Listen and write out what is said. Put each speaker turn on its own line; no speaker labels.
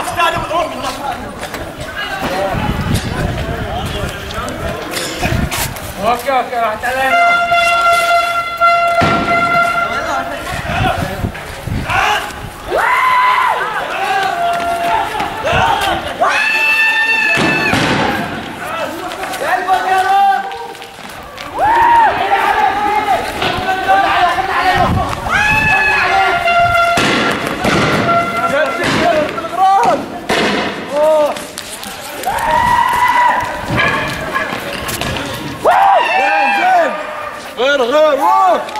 أستاذ روح
أوكي أوكي راحت علينا
غير روح